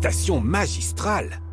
prestation magistrale.